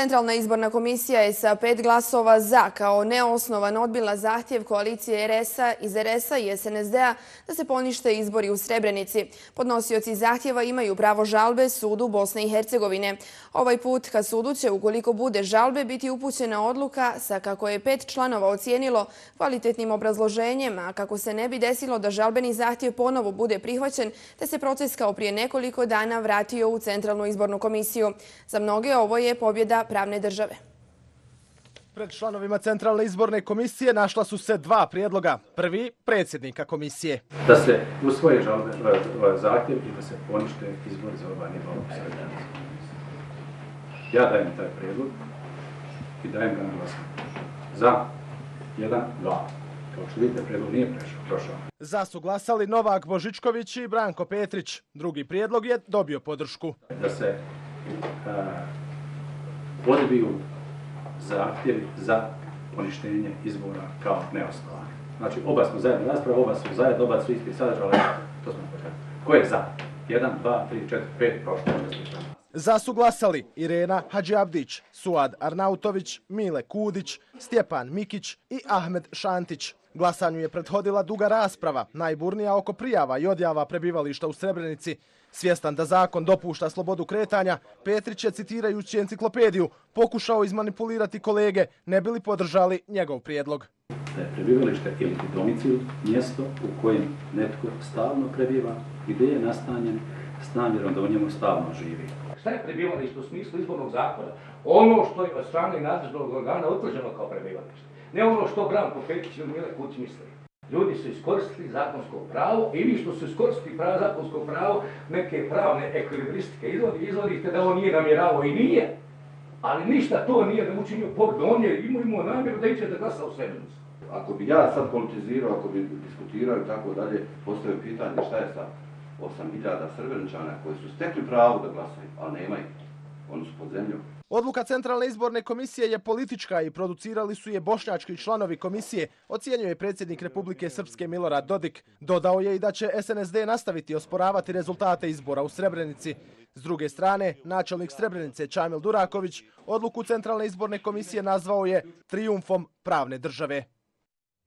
Centralna izborna komisija je sa pet glasova za kao neosnovan odbila zahtjev koalicije RS-a iz RS-a i SNSD-a da se ponište izbori u Srebrenici. Podnosioci zahtjeva imaju pravo žalbe sudu Bosne i Hercegovine. Ovaj put ka sudu će, ukoliko bude žalbe, biti upućena odluka sa kako je pet članova ocijenilo kvalitetnim obrazloženjem, a kako se ne bi desilo da žalbeni zahtjev ponovo bude prihvaćen, te se proces kao prije nekoliko dana vratio u Centralnu izbornu komisiju. Za mnoge ovo je pobjeda pravne države. Pred članovima Centralne izborne komisije našla su se dva prijedloga. Prvi, predsjednika komisije. Da se usvoje žalbe ovaj zahtjev i da se ponište izbor za ovaj nivo srednice. Ja dajem taj prijedlog i dajem ga na glasanje. Za, jedan, dva. Kao što vidite, prijedlog nije prošao. Za su glasali Novak Božičković i Branko Petrić. Drugi prijedlog je dobio podršku. Da se odbiju zahtjevi za poništenje izbora kao neosnovan. Znači, oba smo zajedno rasprava, oba su zajedno, oba su isti sadržali, to smo pokazali. Ko je za? 1, 2, 3, 4, 5, prošlo. Za su glasali Irena Hadžiabdić, Suad Arnautović, Mile Kudić, Stjepan Mikić i Ahmed Šantić. Glasanju je prethodila duga rasprava, najburnija oko prijava i odjava prebivališta u Srebrenici. Svjestan da zakon dopušta slobodu kretanja, Petrić je, citirajući enciklopediju, pokušao izmanipulirati kolege, ne bili podržali njegov prijedlog. Da je prebivalište ili domicil mjesto u kojem netko stalno prebiva gdje je nastanjen s namjerom da u njemu stalno živi. Šta je prebivalište u smislu izbornog zakona? Ono što je od strane nadležnog organa utvrđeno kao prebivalište. Ne ono što Branko Pekić ili Mile Kuć misli. Ljudi su iskoristili zakonsko pravo i vi što su iskoristili pravo, zakonsko pravo, neke pravne ekvilibristike izvodi, izvodite da on nije namjeravao i nije. Ali ništa to nije da učinio pobjede. On je imao, imao namjeru da iće da glasa u Srebrenicu. Ako bi ja sad politizirao, ako bi diskutirao i tako dalje, postoje pitanje šta je sa 8000 Srebreničana koji su stekli pravo da glasaju, ali nemaju. Oni su pod zemljom. Odluka Centralne izborne komisije je politička i producirali su je bošnjački članovi komisije, ocijenjuje predsjednik Republike Srpske Milorad Dodik. Dodao je i da će SNSD nastaviti osporavati rezultate izbora u Srebrenici. S druge strane, načelnik Srebrenice Čamil Duraković odluku Centralne izborne komisije nazvao je triumfom pravne države.